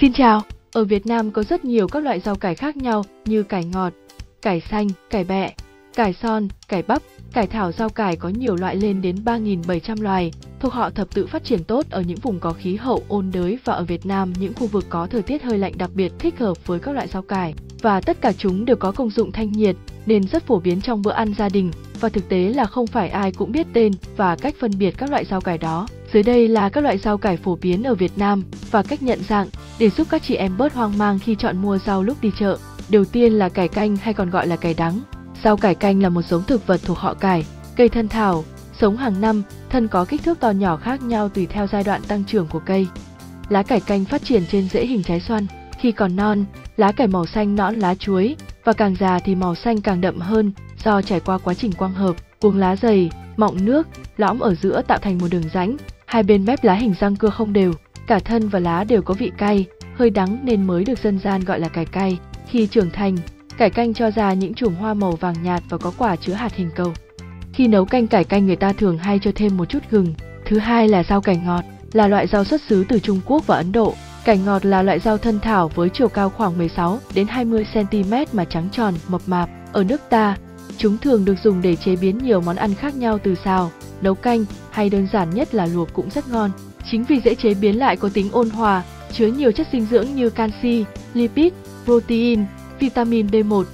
Xin chào, ở Việt Nam có rất nhiều các loại rau cải khác nhau như cải ngọt, cải xanh, cải bẹ, cải son, cải bắp, cải thảo rau cải có nhiều loại lên đến 3.700 loài, thuộc họ thập tự phát triển tốt ở những vùng có khí hậu ôn đới và ở Việt Nam những khu vực có thời tiết hơi lạnh đặc biệt thích hợp với các loại rau cải. Và tất cả chúng đều có công dụng thanh nhiệt nên rất phổ biến trong bữa ăn gia đình. Và thực tế là không phải ai cũng biết tên và cách phân biệt các loại rau cải đó. Dưới đây là các loại rau cải phổ biến ở Việt Nam và cách nhận dạng để giúp các chị em bớt hoang mang khi chọn mua rau lúc đi chợ. Đầu tiên là cải canh hay còn gọi là cải đắng. Rau cải canh là một giống thực vật thuộc họ cải, cây thân thảo, sống hàng năm, thân có kích thước to nhỏ khác nhau tùy theo giai đoạn tăng trưởng của cây. Lá cải canh phát triển trên rễ hình trái xoan, khi còn non, lá cải màu xanh nõn lá chuối và càng già thì màu xanh càng đậm hơn do trải qua quá trình quang hợp, cuống lá dày, mọng nước, lõm ở giữa tạo thành một đường rãnh, hai bên mép lá hình răng cưa không đều, cả thân và lá đều có vị cay, hơi đắng nên mới được dân gian gọi là cải cay. Khi trưởng thành, cải canh cho ra những chùm hoa màu vàng nhạt và có quả chứa hạt hình cầu. Khi nấu canh cải canh người ta thường hay cho thêm một chút gừng. Thứ hai là rau cải ngọt, là loại rau xuất xứ từ Trung Quốc và Ấn Độ. Cải ngọt là loại rau thân thảo với chiều cao khoảng 16 đến 20 cm mà trắng tròn, mập mạp. Ở nước ta, chúng thường được dùng để chế biến nhiều món ăn khác nhau từ xào, nấu canh hay đơn giản nhất là luộc cũng rất ngon. Chính vì dễ chế biến lại có tính ôn hòa, chứa nhiều chất dinh dưỡng như canxi, lipid, protein, vitamin B1,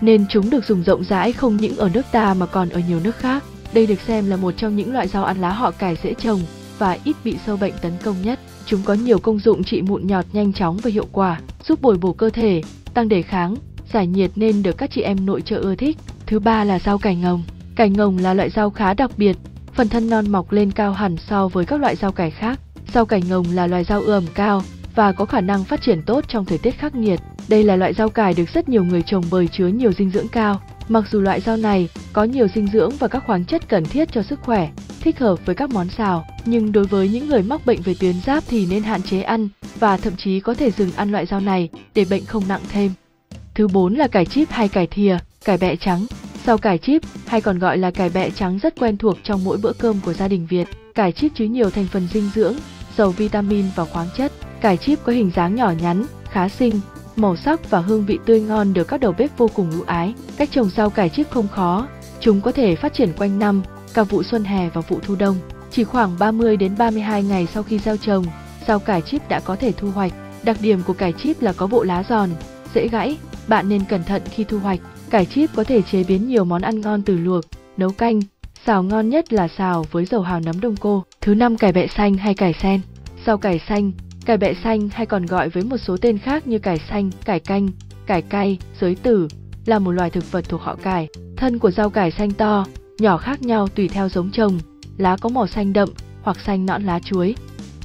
nên chúng được dùng rộng rãi không những ở nước ta mà còn ở nhiều nước khác. Đây được xem là một trong những loại rau ăn lá họ cải dễ trồng và ít bị sâu bệnh tấn công nhất. Chúng có nhiều công dụng trị mụn nhọt nhanh chóng và hiệu quả, giúp bồi bổ cơ thể, tăng đề kháng, giải nhiệt nên được các chị em nội trợ ưa thích. Thứ ba là rau cải ngồng. Cải ngồng là loại rau khá đặc biệt, phần thân non mọc lên cao hẳn so với các loại rau cải khác. Rau cải ngồng là loài rau ươm cao và có khả năng phát triển tốt trong thời tiết khắc nghiệt. Đây là loại rau cải được rất nhiều người trồng bởi chứa nhiều dinh dưỡng cao. Mặc dù loại rau này có nhiều dinh dưỡng và các khoáng chất cần thiết cho sức khỏe, thích hợp với các món xào, nhưng đối với những người mắc bệnh về tuyến giáp thì nên hạn chế ăn và thậm chí có thể dừng ăn loại rau này để bệnh không nặng thêm. Thứ 4 là cải chip hay cải thìa, cải bẹ trắng. Rau cải chip hay còn gọi là cải bẹ trắng rất quen thuộc trong mỗi bữa cơm của gia đình Việt. Cải chip chứa nhiều thành phần dinh dưỡng, giàu vitamin và khoáng chất. Cải chip có hình dáng nhỏ nhắn, khá xinh, màu sắc và hương vị tươi ngon được các đầu bếp vô cùng ưu ái. Cách trồng rau cải chip không khó, chúng có thể phát triển quanh năm, cả vụ xuân hè và vụ thu đông. Chỉ khoảng 30 đến 32 ngày sau khi gieo trồng, rau cải chip đã có thể thu hoạch. Đặc điểm của cải chip là có bộ lá giòn, dễ gãy, bạn nên cẩn thận khi thu hoạch. Cải chip có thể chế biến nhiều món ăn ngon từ luộc, nấu canh, xào ngon nhất là xào với dầu hào nấm đông cô. Thứ năm cải bẹ xanh hay cải sen. Rau cải xanh, cải bẹ xanh hay còn gọi với một số tên khác như cải xanh, cải canh, cải cay, giới tử là một loài thực vật thuộc họ cải. Thân của rau cải xanh to, nhỏ khác nhau tùy theo giống trồng, lá có màu xanh đậm hoặc xanh nõn lá chuối.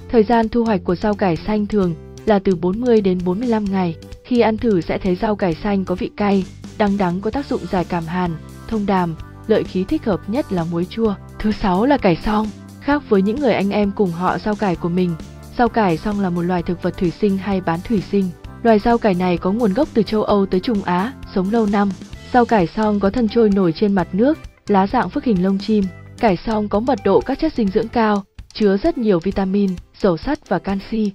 Thời gian thu hoạch của rau cải xanh thường là từ 40 đến 45 ngày. Khi ăn thử sẽ thấy rau cải xanh có vị cay, đắng đắng có tác dụng giải cảm hàn, thông đàm, lợi khí thích hợp nhất là muối chua. Thứ sáu là cải song. Khác với những người anh em cùng họ rau cải của mình, rau cải song là một loài thực vật thủy sinh hay bán thủy sinh. Loài rau cải này có nguồn gốc từ châu Âu tới Trung Á, sống lâu năm. Rau cải song có thân trôi nổi trên mặt nước, lá dạng phức hình lông chim. Cải song có mật độ các chất dinh dưỡng cao, chứa rất nhiều vitamin, dầu sắt và canxi.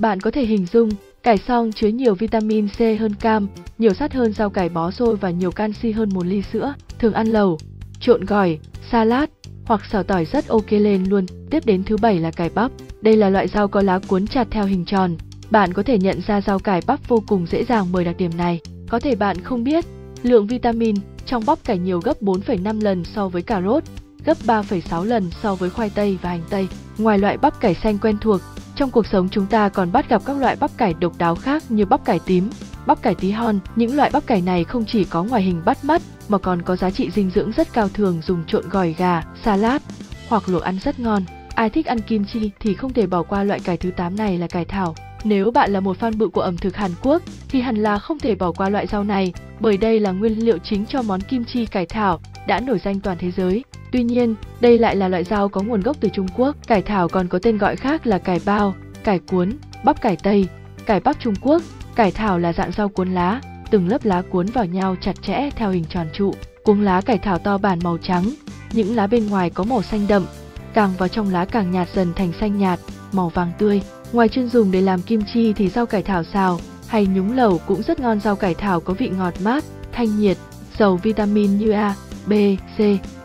Bạn có thể hình dung, cải song chứa nhiều vitamin C hơn cam, nhiều sắt hơn rau cải bó xôi và nhiều canxi hơn một ly sữa. Thường ăn lẩu, trộn gỏi, salad hoặc xào tỏi rất ok lên luôn. Tiếp đến thứ bảy là cải bắp. Đây là loại rau có lá cuốn chặt theo hình tròn. Bạn có thể nhận ra rau cải bắp vô cùng dễ dàng bởi đặc điểm này. Có thể bạn không biết, lượng vitamin trong bắp cải nhiều gấp 4,5 lần so với cà rốt, gấp 3,6 lần so với khoai tây và hành tây. Ngoài loại bắp cải xanh quen thuộc, trong cuộc sống chúng ta còn bắt gặp các loại bắp cải độc đáo khác như bắp cải tím, bắp cải tí hon. Những loại bắp cải này không chỉ có ngoại hình bắt mắt mà còn có giá trị dinh dưỡng rất cao thường dùng trộn gỏi gà, salad hoặc luộc ăn rất ngon. Ai thích ăn kim chi thì không thể bỏ qua loại cải thứ 8 này là cải thảo. Nếu bạn là một fan bự của ẩm thực Hàn Quốc thì hẳn là không thể bỏ qua loại rau này bởi đây là nguyên liệu chính cho món kim chi cải thảo đã nổi danh toàn thế giới. Tuy nhiên, đây lại là loại rau có nguồn gốc từ Trung Quốc. Cải thảo còn có tên gọi khác là cải bao, cải cuốn, bắp cải tây, cải bắp Trung Quốc. Cải thảo là dạng rau cuốn lá, từng lớp lá cuốn vào nhau chặt chẽ theo hình tròn trụ. Cuống lá cải thảo to bản màu trắng, những lá bên ngoài có màu xanh đậm, càng vào trong lá càng nhạt dần thành xanh nhạt, màu vàng tươi. Ngoài chuyên dùng để làm kim chi thì rau cải thảo xào hay nhúng lẩu cũng rất ngon. Rau cải thảo có vị ngọt mát, thanh nhiệt, giàu vitamin như A, B, C.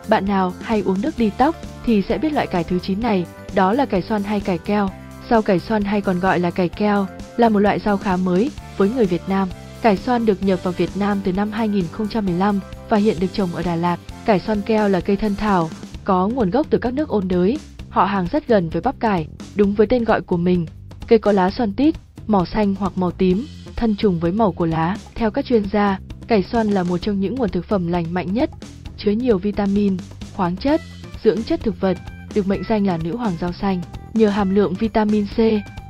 Bạn nào hay uống nước đi tóc thì sẽ biết loại cải thứ 9 này, đó là cải xoăn hay cải keo. Rau cải xoăn hay còn gọi là cải keo là một loại rau khá mới với người Việt Nam. Cải xoăn được nhập vào Việt Nam từ năm 2015 và hiện được trồng ở Đà Lạt. Cải xoăn keo là cây thân thảo, có nguồn gốc từ các nước ôn đới, họ hàng rất gần với bắp cải, đúng với tên gọi của mình. Cây có lá xoăn tít, màu xanh hoặc màu tím, thân trùng với màu của lá. Theo các chuyên gia, cải xoăn là một trong những nguồn thực phẩm lành mạnh nhất, chứa nhiều vitamin, khoáng chất, dưỡng chất thực vật, được mệnh danh là nữ hoàng rau xanh. Nhờ hàm lượng vitamin C,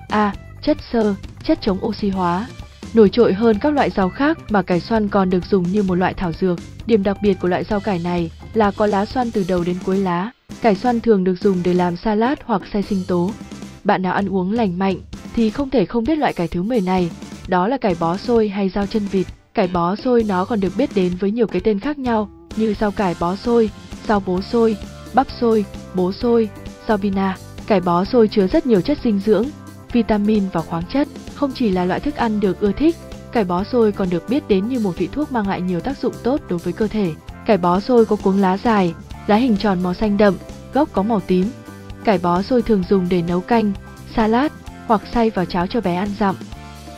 A, chất xơ, chất chống oxy hóa, nổi trội hơn các loại rau khác mà cải xoăn còn được dùng như một loại thảo dược. Điểm đặc biệt của loại rau cải này là có lá xoăn từ đầu đến cuối lá. Cải xoăn thường được dùng để làm salad hoặc xay sinh tố. Bạn nào ăn uống lành mạnh thì không thể không biết loại cải thứ 10 này, đó là cải bó xôi hay rau chân vịt. Cải bó xôi nó còn được biết đến với nhiều cái tên khác nhau như rau cải bó xôi, rau bố xôi, bắp xôi, bố xôi, rau bina. Cải bó xôi chứa rất nhiều chất dinh dưỡng, vitamin và khoáng chất, không chỉ là loại thức ăn được ưa thích, cải bó xôi còn được biết đến như một vị thuốc mang lại nhiều tác dụng tốt đối với cơ thể. Cải bó xôi có cuống lá dài, lá hình tròn màu xanh đậm, gốc có màu tím. Cải bó xôi thường dùng để nấu canh, salad hoặc xay vào cháo cho bé ăn dặm.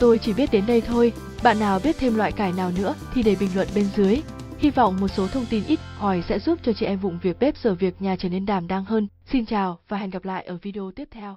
Tôi chỉ biết đến đây thôi, bạn nào biết thêm loại cải nào nữa thì để bình luận bên dưới. Hy vọng một số thông tin ít ỏi sẽ giúp cho chị em vụng việc bếp giờ việc nhà trở nên đảm đang hơn. Xin chào và hẹn gặp lại ở video tiếp theo.